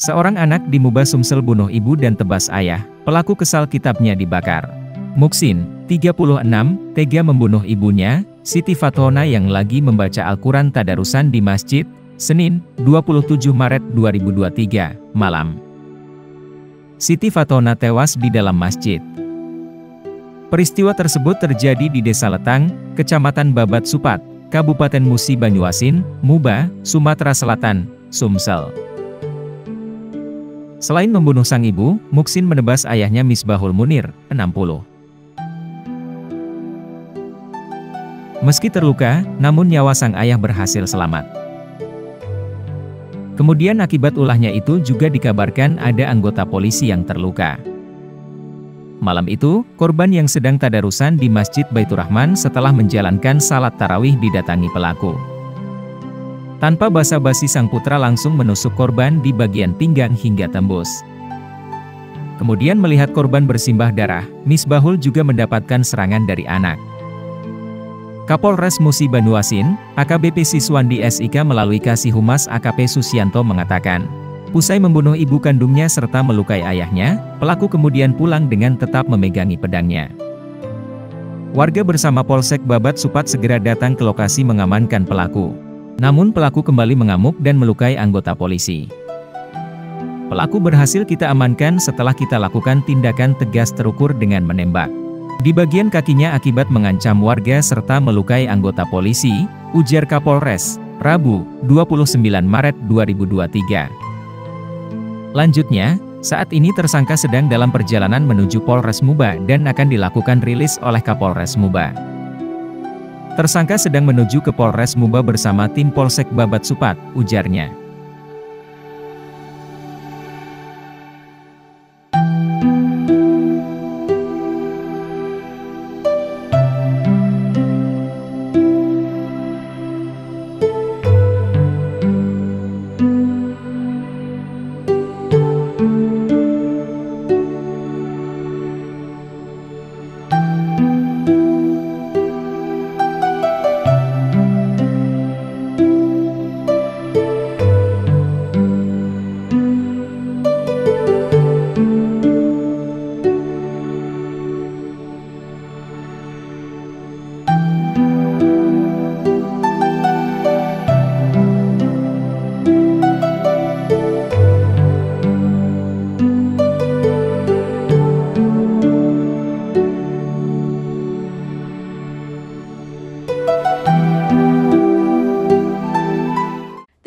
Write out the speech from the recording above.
Seorang anak di Muba Sumsel bunuh ibu dan tebas ayah, pelaku kesal kitabnya dibakar. Muksin, 36, tega membunuh ibunya, Siti Fatona yang lagi membaca Al-Quran Tadarusan di masjid, Senin, 27 Maret 2023, malam. Siti Fatona tewas di dalam masjid. Peristiwa tersebut terjadi di Desa Letang, Kecamatan Babat Supat, Kabupaten Musi Banyuasin, Muba, Sumatera Selatan, Sumsel. Selain membunuh sang ibu, Muksin menebas ayahnya Misbahul Munir, 60. Meski terluka, namun nyawa sang ayah berhasil selamat. Kemudian akibat ulahnya itu juga dikabarkan ada anggota polisi yang terluka. Malam itu, korban yang sedang tadarusan di Masjid Baitur Rahman setelah menjalankan salat tarawih didatangi pelaku. Tanpa basa-basi sang putra langsung menusuk korban di bagian pinggang hingga tembus. Kemudian melihat korban bersimbah darah, Misbahul juga mendapatkan serangan dari anak. Kapolres Musi Banuasin, AKBP Siswandi SIK melalui Kasih Humas AKP Susianto mengatakan, Pusai membunuh ibu kandungnya serta melukai ayahnya, pelaku kemudian pulang dengan tetap memegangi pedangnya. Warga bersama Polsek Babat Supat segera datang ke lokasi mengamankan pelaku. Namun pelaku kembali mengamuk dan melukai anggota polisi. Pelaku berhasil kita amankan setelah kita lakukan tindakan tegas terukur dengan menembak. Di bagian kakinya akibat mengancam warga serta melukai anggota polisi, ujar Kapolres, Rabu, 29 Maret 2023. Lanjutnya, saat ini tersangka sedang dalam perjalanan menuju Polres Muba dan akan dilakukan rilis oleh Kapolres Muba. Tersangka sedang menuju ke Polres Muba bersama tim Polsek Babat Supat, ujarnya.